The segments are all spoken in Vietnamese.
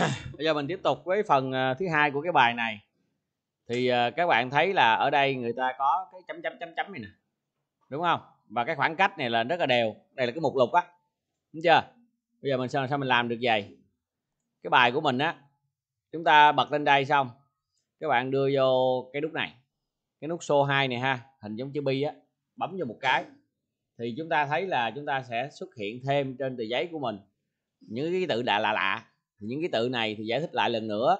bây giờ mình tiếp tục với phần à, thứ hai của cái bài này. Thì à, các bạn thấy là ở đây người ta có cái chấm chấm chấm chấm này nè, đúng không? Và cái khoảng cách này là rất là đều. Đây là cái mục lục á, đúng chưa? Bây giờ mình sao sao mình làm được vậy? Cái bài của mình á, chúng ta bật lên đây xong, các bạn đưa vô cái nút này. Cái nút show 2 này ha, hình giống chữ bi á, bấm vô một cái. Thì chúng ta thấy là chúng ta sẽ xuất hiện thêm trên tờ giấy của mình những cái tự lạ lạ lạ thì những cái tự này thì giải thích lại lần nữa.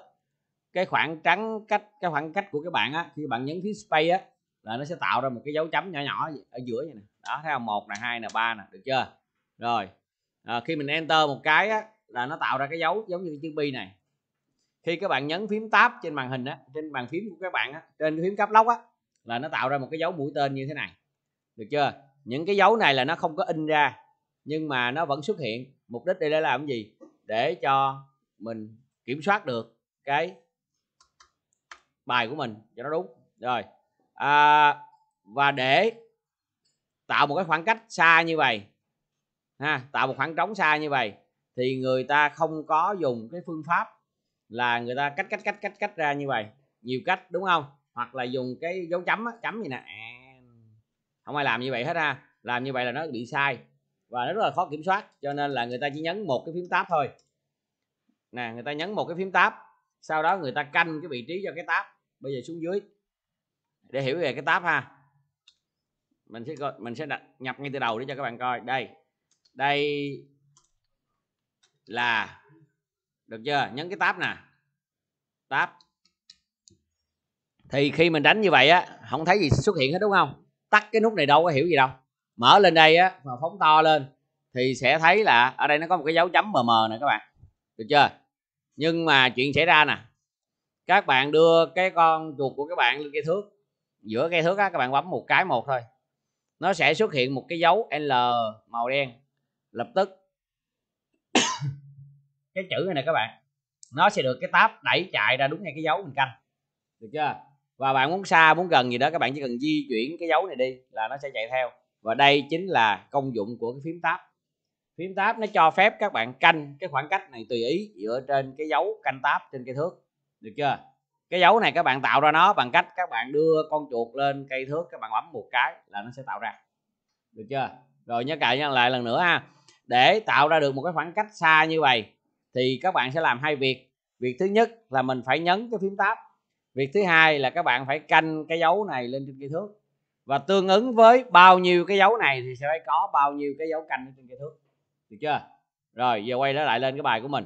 Cái khoảng trắng cách cái khoảng cách của các bạn á khi bạn nhấn phím space á là nó sẽ tạo ra một cái dấu chấm nhỏ nhỏ ở giữa này nè. Đó thấy không? Một nè hai nè ba nè được chưa? Rồi à, khi mình enter một cái á là nó tạo ra cái dấu giống như cái chữ bi này. Khi các bạn nhấn phím tab trên màn hình á trên bàn phím của các bạn á trên cái phím cáp lóc á là nó tạo ra một cái dấu mũi tên như thế này. Được chưa? Những cái dấu này là nó không có in ra nhưng mà nó vẫn xuất hiện. Mục đích đây để làm cái gì? Để cho mình kiểm soát được cái bài của mình cho nó đúng. Rồi à, và để tạo một cái khoảng cách xa như vậy ha tạo một khoảng trống xa như vậy thì người ta không có dùng cái phương pháp là người ta cách cách cách cách cách ra như vậy. Nhiều cách đúng không? Hoặc là dùng cái dấu chấm á, chấm gì nè. Không ai làm như vậy hết ha. Làm như vậy là nó bị sai và nó rất là khó kiểm soát cho nên là người ta chỉ nhấn một cái phím tab thôi nè, người ta nhấn một cái phím tab, sau đó người ta canh cái vị trí cho cái tab. Bây giờ xuống dưới, để hiểu về cái tab ha. Mình sẽ coi, mình sẽ đặt, nhập ngay từ đầu để cho các bạn coi. Đây đây là, được chưa? Nhấn cái tab nè. Tab. Thì khi mình đánh như vậy á, không thấy gì xuất hiện hết, đúng không? Tắt cái nút này đâu có hiểu gì đâu. Mở lên đây á và phóng to lên, thì sẽ thấy là ở đây nó có một cái dấu chấm mờ mờ nè các bạn được chưa? Nhưng mà chuyện xảy ra nè. Các bạn đưa cái con chuột của các bạn lên cây thước. Giữa cây thước á, các bạn bấm một cái một thôi. Nó sẽ xuất hiện một cái dấu L màu đen. Lập tức. Cái chữ này nè các bạn. Nó sẽ được cái tab đẩy chạy ra đúng ngay cái dấu mình canh. Được chưa? Và bạn muốn xa, muốn gần gì đó, các bạn chỉ cần di chuyển cái dấu này đi là nó sẽ chạy theo. Và đây chính là công dụng của cái phím tab phím tab nó cho phép các bạn canh cái khoảng cách này tùy ý, dựa trên cái dấu canh tab trên cây thước. Được chưa? Cái dấu này các bạn tạo ra nó bằng cách các bạn đưa con chuột lên cây thước, các bạn bấm một cái là nó sẽ tạo ra. Được chưa? Rồi nhớ cài nhân lại lần nữa ha. Để tạo ra được một cái khoảng cách xa như vậy thì các bạn sẽ làm hai việc. Việc thứ nhất là mình phải nhấn cái phím tab việc thứ hai là các bạn phải canh cái dấu này lên trên cây thước. Và tương ứng với bao nhiêu cái dấu này thì sẽ phải có bao nhiêu cái dấu canh trên cây thước được chưa? Rồi, giờ quay trở lại lên cái bài của mình.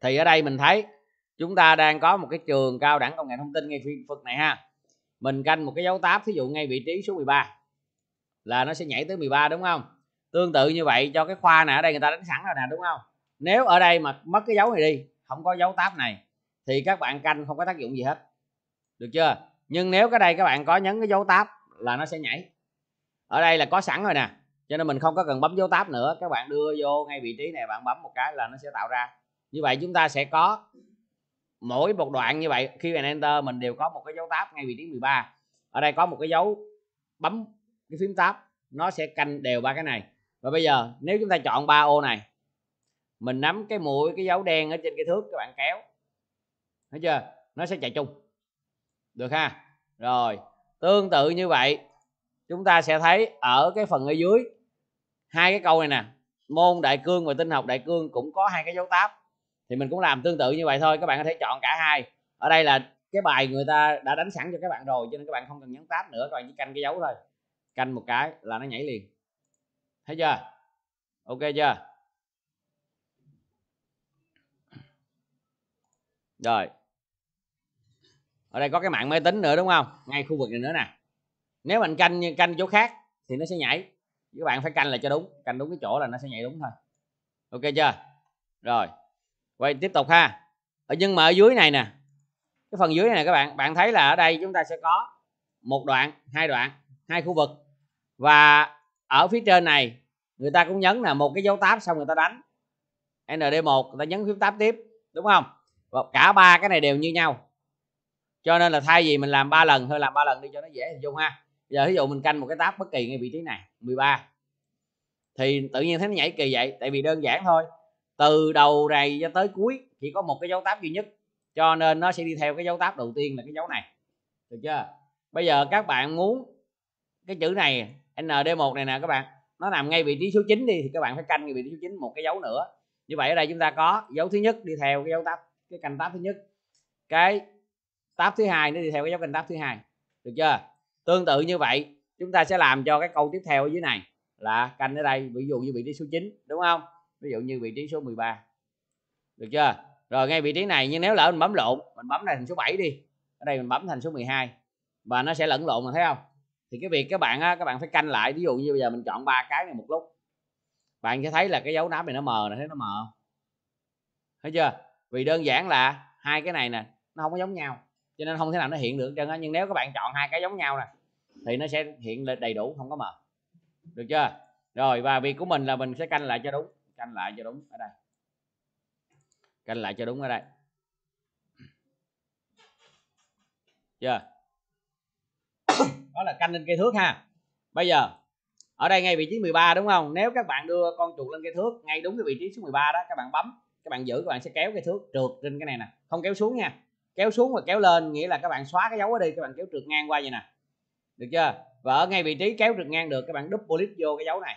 Thì ở đây mình thấy chúng ta đang có một cái trường cao đẳng công nghệ thông tin ngay phiên phật này ha. Mình canh một cái dấu tab, thí dụ ngay vị trí số 13 là nó sẽ nhảy tới 13 đúng không? Tương tự như vậy cho cái khoa này ở đây người ta đánh sẵn rồi nè, đúng không? Nếu ở đây mà mất cái dấu này đi, không có dấu tab này, thì các bạn canh không có tác dụng gì hết. Được chưa? Nhưng nếu cái đây các bạn có nhấn cái dấu tab là nó sẽ nhảy. Ở đây là có sẵn rồi nè cho nên mình không có cần bấm dấu tab nữa, các bạn đưa vô ngay vị trí này, bạn bấm một cái là nó sẽ tạo ra. Như vậy chúng ta sẽ có mỗi một đoạn như vậy, khi bạn enter mình đều có một cái dấu tab ngay vị trí 13 ở đây có một cái dấu bấm cái phím tab, nó sẽ canh đều ba cái này. Và bây giờ nếu chúng ta chọn ba ô này, mình nắm cái mũi, cái dấu đen ở trên cái thước các bạn kéo. Thấy chưa? Nó sẽ chạy chung. Được ha? Rồi, tương tự như vậy chúng ta sẽ thấy ở cái phần ở dưới, hai cái câu này nè, môn đại cương và tinh học đại cương cũng có hai cái dấu tab thì mình cũng làm tương tự như vậy thôi, các bạn có thể chọn cả hai. Ở đây là cái bài người ta đã đánh sẵn cho các bạn rồi, cho nên các bạn không cần nhấn tab nữa, các bạn chỉ canh cái dấu thôi. Canh một cái là nó nhảy liền. Thấy chưa? Ok chưa? Rồi. Ở đây có cái mạng máy tính nữa, đúng không? Ngay khu vực này nữa nè nếu mình canh canh chỗ khác thì nó sẽ nhảy. Các bạn phải canh là cho đúng, canh đúng cái chỗ là nó sẽ nhảy đúng thôi. Ok chưa? Rồi. Quay tiếp tục ha. Ở nhưng mà ở dưới này nè, cái phần dưới này các bạn bạn thấy là ở đây chúng ta sẽ có một đoạn, hai đoạn, hai khu vực. Và ở phía trên này, người ta cũng nhấn là một cái dấu tab xong người ta đánh. Nd1 người ta nhấn phím tab tiếp, đúng không? Và cả ba cái này đều như nhau. Cho nên là thay vì mình làm ba lần thôi, làm ba lần đi cho nó dễ hình dung ha giờ ví dụ mình canh một cái tab bất kỳ ngay vị trí này 13 thì tự nhiên thấy nó nhảy kỳ vậy, tại vì đơn giản thôi. Từ đầu này cho tới cuối chỉ có một cái dấu tab duy nhất, cho nên nó sẽ đi theo cái dấu tab đầu tiên là cái dấu này. Được chưa? Bây giờ các bạn muốn cái chữ này nd1 này nè các bạn, nó nằm ngay vị trí số 9 đi, thì các bạn phải canh ngay vị trí số 9 một cái dấu nữa. Như vậy ở đây chúng ta có dấu thứ nhất đi theo cái dấu tab cái canh tab thứ nhất. Cái tab thứ hai nó đi theo cái dấu canh tab thứ hai. Được chưa? Tương tự như vậy chúng ta sẽ làm cho cái câu tiếp theo ở dưới này là canh ở đây ví dụ như vị trí số 9 đúng không? Ví dụ như vị trí số 13 được chưa? Rồi ngay vị trí này nhưng nếu lỡ mình bấm lộn mình bấm này thành số 7 đi. Ở đây mình bấm thành số 12 và nó sẽ lẫn lộn mà thấy không? Thì cái việc các bạn á, các bạn phải canh lại ví dụ như bây giờ mình chọn ba cái này một lúc. Bạn sẽ thấy là cái dấu nắp này nó mờ này thấy nó mờ thấy chưa? Vì đơn giản là hai cái này nè nó không có giống nhau cho nên không thể nào nó hiện được trơn á. Nhưng nếu các bạn chọn hai cái giống nhau nè, thì nó sẽ hiện đầy đủ, không có mờ. Được chưa? Rồi, và việc của mình là mình sẽ canh lại cho đúng, canh lại cho đúng ở đây. Canh lại cho đúng ở đây. Chưa? Đó là canh lên cây thước ha. Bây giờ, ở đây ngay vị trí 13 đúng không? Nếu các bạn đưa con chuột lên cây thước ngay đúng cái vị trí số 13 đó, các bạn bấm, các bạn giữ, các bạn sẽ kéo cây thước trượt trên cái này nè. Không kéo xuống nha kéo xuống và kéo lên, nghĩa là các bạn xóa cái dấu ở đây các bạn kéo trượt ngang qua vậy nè. Được chưa? Và ở ngay vị trí kéo trượt ngang được, các bạn double click vô cái dấu này.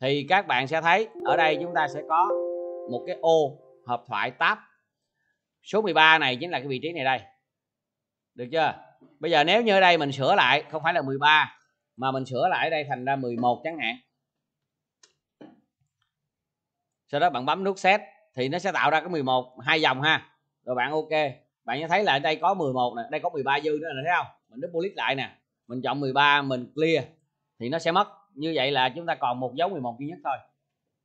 Thì các bạn sẽ thấy ở đây chúng ta sẽ có một cái ô hộp thoại tab. Số 13 này chính là cái vị trí này đây. Được chưa? Bây giờ nếu như ở đây mình sửa lại, không phải là 13 mà mình sửa lại ở đây thành ra 11 chẳng hạn. Sau đó bạn bấm nút set thì nó sẽ tạo ra cái 11 hai dòng ha. Rồi bạn ok bạn sẽ thấy là ở đây có 11 nè đây có 13 dư nữa nè, thấy không? Mình double click lại nè, mình chọn 13 mình clear, thì nó sẽ mất. Như vậy là chúng ta còn một dấu 11 duy nhất thôi.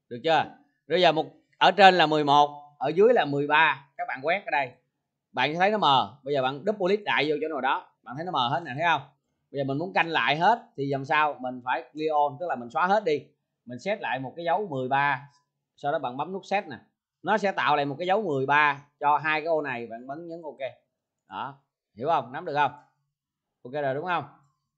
Được chưa? Bây giờ một, ở trên là 11 ở dưới là 13 các bạn quét ở đây. Bạn sẽ thấy nó mờ. Bây giờ bạn double click lại vô chỗ nào đó, bạn thấy nó mờ hết nè, thấy không? Bây giờ mình muốn canh lại hết, thì làm sao? Mình phải clear on, tức là mình xóa hết đi. Mình set lại một cái dấu 13 sau đó bạn bấm nút set nè nó sẽ tạo lại một cái dấu 13 cho hai cái ô này, bạn bấm nhấn ok. Đó, hiểu không? Nắm được không? Ok rồi, đúng không?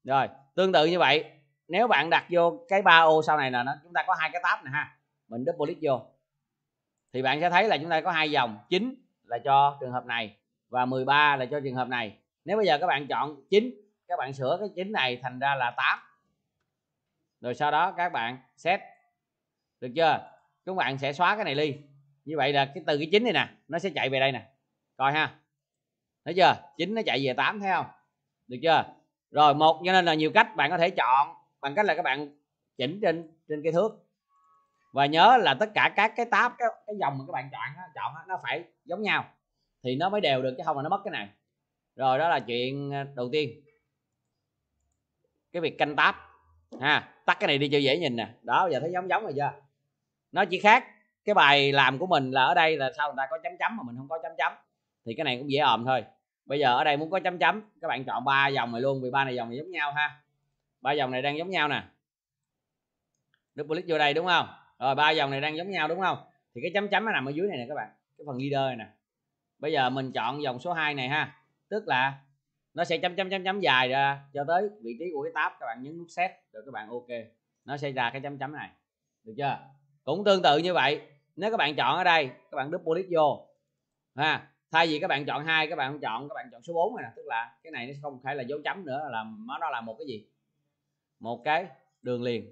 Rồi, tương tự như vậy, nếu bạn đặt vô cái ba ô sau này là nó, chúng ta có hai cái tab này ha, mình double click vô, thì bạn sẽ thấy là chúng ta có hai dòng, chín là cho trường hợp này và 13 là cho trường hợp này. Nếu bây giờ các bạn chọn 9 các bạn sửa cái 9 này thành ra là 8 rồi sau đó các bạn set, được chưa? Các bạn sẽ xóa cái này đi như vậy là cái từ cái chín này nè nó sẽ chạy về đây nè. Coi ha. Thấy chưa? Chín nó chạy về 8 thấy không? Được chưa? Rồi một cho nên là nhiều cách bạn có thể chọn bằng cách là các bạn chỉnh trên trên cái thước. Và nhớ là tất cả các cái tab cái, cái dòng mà các bạn chọn chọn nó phải giống nhau. Thì nó mới đều được chứ không là nó mất cái này. Rồi đó là chuyện à, đầu tiên. Cái việc canh tab. Ha tắt cái này đi cho dễ nhìn nè. Đó giờ thấy giống giống rồi chưa? Nó chỉ khác cái bài làm của mình là ở đây là sao người ta có chấm chấm mà mình không có chấm chấm, thì cái này cũng dễ ồm thôi. Bây giờ ở đây muốn có chấm chấm, các bạn chọn ba dòng này luôn, vì ba này dòng này giống nhau ha. Ba dòng này đang giống nhau nè. Double click vô đây, đúng không? Rồi, ba dòng này đang giống nhau, đúng không? Thì cái chấm chấm nó nằm ở dưới này nè các bạn, cái phần leader này nè. Bây giờ mình chọn dòng số 2 này ha, tức là nó sẽ chấm chấm chấm chấm dài ra cho tới vị trí của cái tab, các bạn nhấn nút set, rồi các bạn ok, nó sẽ ra cái chấm chấm này. Được chưa? Cũng tương tự như vậy nếu các bạn chọn ở đây, các bạn double click vô. Ha, thay vì các bạn chọn hai, các bạn không chọn, các bạn chọn số 4 này nè. Tức là cái này nó không phải là dấu chấm nữa, là nó nó là một cái gì? Một cái đường liền.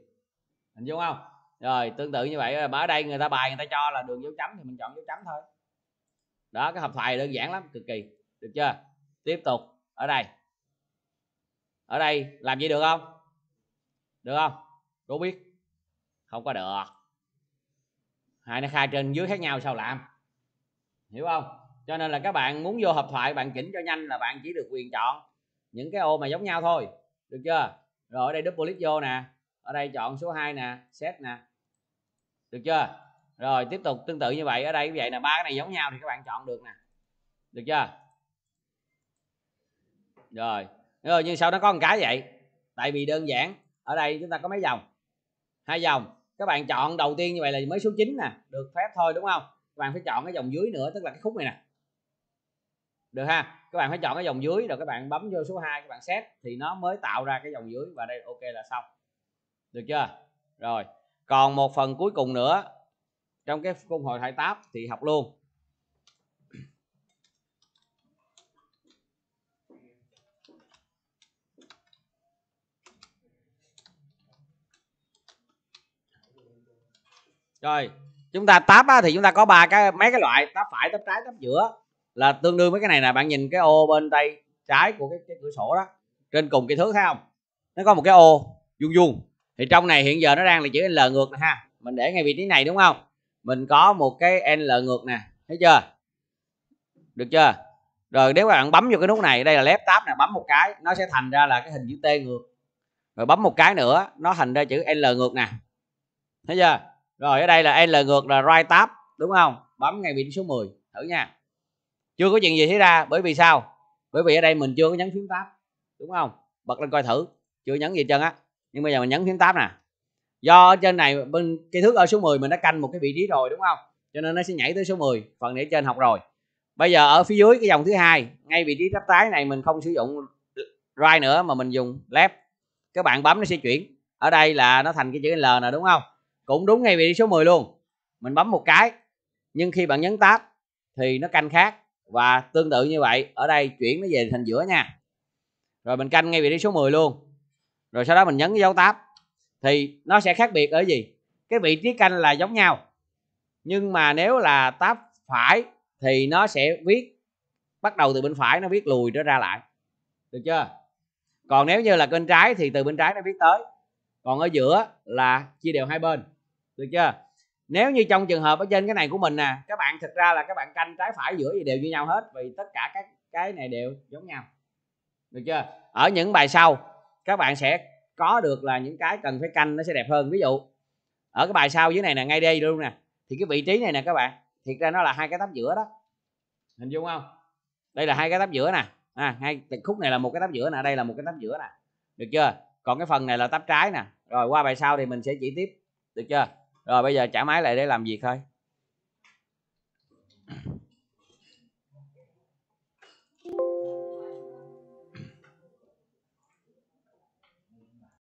Hình dung không? Rồi, tương tự như vậy ở đây người ta bài người ta cho là đường dấu chấm thì mình chọn dấu chấm thôi. Đó, cái hộp thoại đơn giản lắm, cực kỳ. Được chưa? Tiếp tục, ở đây. Ở đây, làm gì được không? Được không? Cô biết. Không có được hai nó khai trên dưới khác nhau sao làm? Hiểu không? Cho nên là các bạn muốn vô hợp thoại, bạn chỉnh cho nhanh là bạn chỉ được quyền chọn những cái ô mà giống nhau thôi. Được chưa? Rồi ở đây double click vô nè. Ở đây chọn số 2 nè, set nè. Được chưa? Rồi tiếp tục tương tự như vậy. Ở đây như vậy là ba cái này giống nhau thì các bạn chọn được nè. Được chưa? Rồi. Rồi, nhưng sau nó có một cái vậy. Tại vì đơn giản, ở đây chúng ta có mấy dòng? Hai dòng các bạn chọn đầu tiên như vậy là mới số 9 nè, được phép thôi, đúng không? Các bạn phải chọn cái dòng dưới nữa, tức là cái khúc này nè. Được ha? Các bạn phải chọn cái dòng dưới, rồi các bạn bấm vô số 2 các bạn xét thì nó mới tạo ra cái dòng dưới, và đây, ok là xong. Được chưa? Rồi. Còn một phần cuối cùng nữa, trong cái cung hội thoại táp thì học luôn. Rồi chúng ta táp á, thì chúng ta có ba cái mấy cái loại táp phải táp trái táp giữa. Là tương đương với cái này nè bạn nhìn cái ô bên tay trái của cái, cái cửa sổ đó trên cùng cái thước thấy không? Nó có một cái ô vuông vuông. Thì trong này hiện giờ nó đang là chữ L ngược nè ha. Mình để ngay vị trí này đúng không? Mình có một cái L ngược nè thấy chưa? Được chưa? Rồi nếu bạn bấm vô cái nút này đây là left tab nè bấm một cái nó sẽ thành ra là cái hình chữ T ngược. Rồi bấm một cái nữa nó thành ra chữ L ngược nè. Thấy chưa? Rồi, ở đây là L ngược là right tab đúng không? Bấm ngay vị trí số 10 thử nha. Chưa có chuyện gì xảy ra, bởi vì sao? Bởi vì ở đây mình chưa có nhấn phím tab, đúng không? Bật lên coi thử, chưa nhấn gì chân á. Nhưng bây giờ mình nhấn phím tab nè. Do ở trên này, bên, cái thước ở số 10 mình đã canh một cái vị trí rồi, đúng không? Cho nên nó sẽ nhảy tới số 10 phần để trên học rồi. Bây giờ ở phía dưới cái dòng thứ hai, ngay vị trí tab trái này mình không sử dụng right nữa mà mình dùng left. Các bạn bấm nó sẽ chuyển. Ở đây là nó thành cái chữ L nè, đúng không? Cũng đúng ngay vị trí số 10 luôn. Mình bấm một cái, nhưng khi bạn nhấn tab thì nó canh khác. Và tương tự như vậy, ở đây chuyển nó về thành giữa nha. Rồi mình canh ngay vị trí số 10 luôn. Rồi sau đó mình nhấn cái dấu tab thì nó sẽ khác biệt ở gì? Cái vị trí canh là giống nhau. Nhưng mà nếu là tab phải thì nó sẽ viết, bắt đầu từ bên phải nó viết lùi nó ra lại. Được chưa? Còn nếu như là bên trái thì từ bên trái nó viết tới. Còn ở giữa là chia đều hai bên được chưa? Nếu như trong trường hợp ở trên cái này của mình nè các bạn thực ra là các bạn canh trái phải giữa gì đều như nhau hết vì tất cả các cái này đều giống nhau. Được chưa? Ở những bài sau các bạn sẽ có được là những cái cần phải canh nó sẽ đẹp hơn. Ví dụ ở cái bài sau dưới này nè ngay đây luôn nè thì cái vị trí này nè các bạn thiệt ra nó là hai cái tấm giữa đó. Hình dung không? Đây là hai cái tấm giữa nè. À, hai khúc này là một cái tấm giữa nè đây là một cái tấm giữa nè. Được chưa? Còn cái phần này là tấm trái nè. Rồi qua bài sau thì mình sẽ chỉ tiếp. Được chưa? Rồi bây giờ trả máy lại để làm việc thôi.